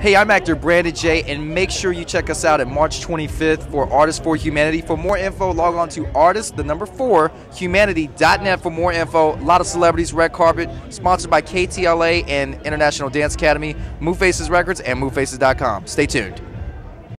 Hey, I'm actor Brandon Jay, and make sure you check us out at March 25th for Artists for Humanity. For more info, log on to artists, the number four, humanity.net for more info. A lot of celebrities, red carpet, sponsored by KTLA and International Dance Academy, Moofaces Records, and MooFaces.com. Stay tuned.